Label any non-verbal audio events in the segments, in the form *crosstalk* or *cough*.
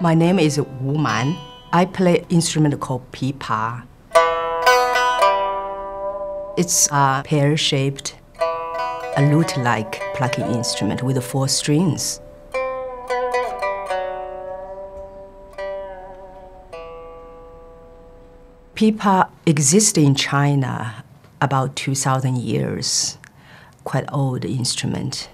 My name is Wu Man. I play instrument called pipa. It's a pear-shaped, a lute-like plucking instrument with four strings. Pipa existed in China about 2,000 years. Quite old instrument.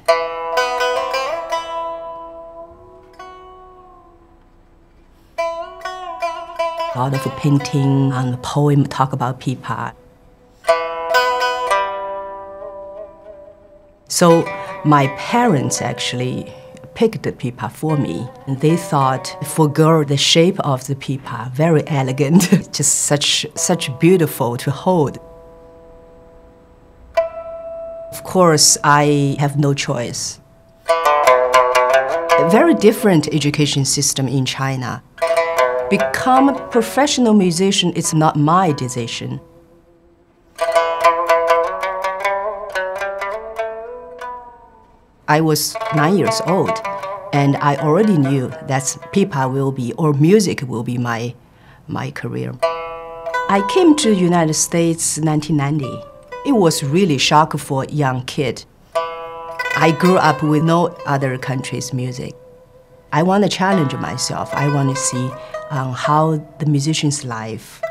A lot of painting and poem talk about pipa. So my parents actually picked the pipa for me. And they thought for girl the shape of the pipa very elegant, *laughs* just such such beautiful to hold. Of course, I have no choice. A very different education system in China. Become a professional musician is not my decision. I was nine years old, and I already knew that pipa will be, or music will be my, my career. I came to United States in 1990. It was really shock for a young kid. I grew up with no other country's music. I want to challenge myself. I want to see um, how the musician's life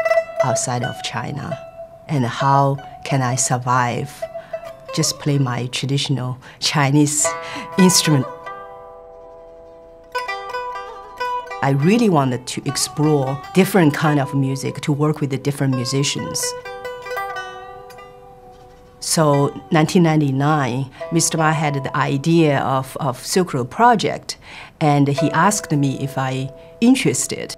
outside of China and how can I survive just play my traditional Chinese instrument. I really wanted to explore different kind of music, to work with the different musicians. So 1999, Mr. Ma had the idea of, of Silk Road Project, and he asked me if I interested.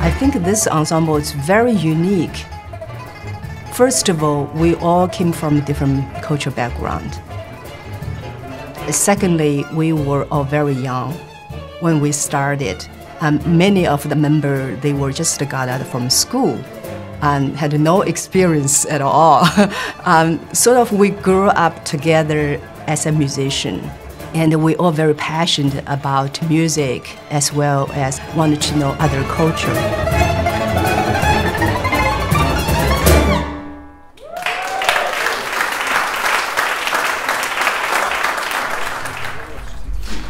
I think this ensemble is very unique. First of all, we all came from different cultural background. Secondly, we were all very young when we started. Um, many of the members, they were just got out from school and had no experience at all. *laughs* um, sort of we grew up together as a musician and we all very passionate about music as well as wanted to know other culture.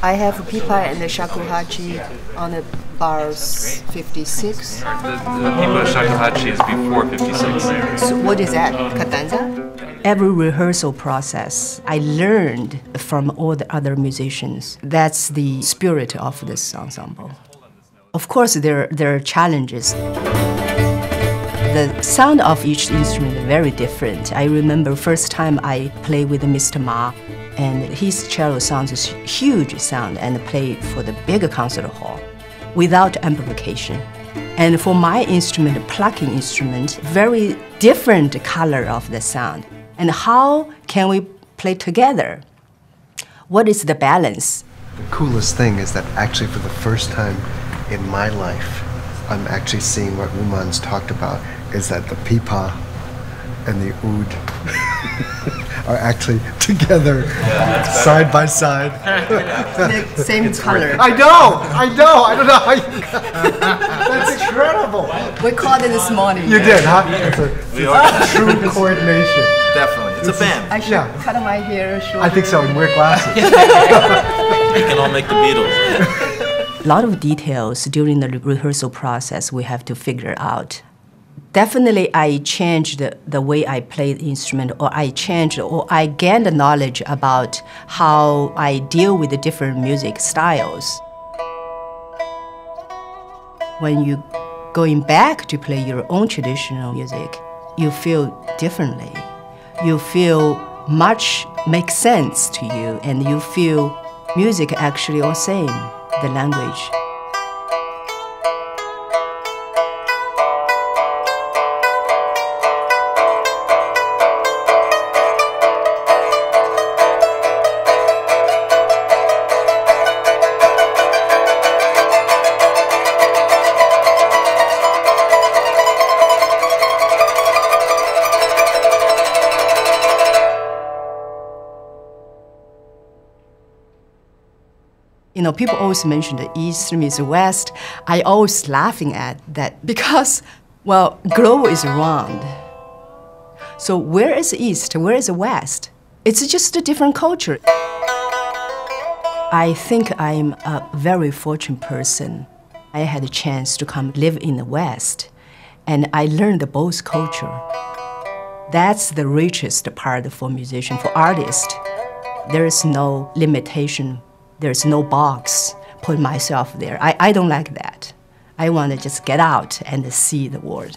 I have pipa and the shakuhachi on the bars 56. The, the pipa shakuhachi is before 56. So what is that? Cadenza? every rehearsal process, I learned from all the other musicians. That's the spirit of this ensemble. Of course, there, there are challenges. The sound of each instrument is very different. I remember first time I played with Mr. Ma, and his cello sounds a huge sound and played for the bigger concert hall without amplification. And for my instrument, plucking instrument, very different color of the sound and how can we play together? What is the balance? The coolest thing is that actually for the first time in my life, I'm actually seeing what Wu Man's talked about is that the pipa and the oud *laughs* are actually together yeah, side by side. *laughs* same color. I know, I know, I don't know how you, *laughs* That's *laughs* incredible. We called it this morning. You did, huh? It's a, it's a true coordination. Definitely. It's a band. I should yeah. cut my hair short. I think so, and wear glasses. we can all make the Beatles. A lot of details during the rehearsal process we have to figure out. Definitely, I changed the, way I play the instrument, or I changed, or I gained the knowledge about how I deal with the different music styles. When you going back to play your own traditional music, you feel differently you feel much makes sense to you and you feel music actually all same, the language. You know, people always mention the East means the West. I always laughing at that *laughs* because, well, globe is round. So where is the East? Where is the West? It's just a different culture. I think I'm a very fortunate person. I had a chance to come live in the West, and I learned the both culture. That's the richest part for musician, for artist. There is no limitation. There's no box. Put myself there. I, I don't like that. I want to just get out and see the world.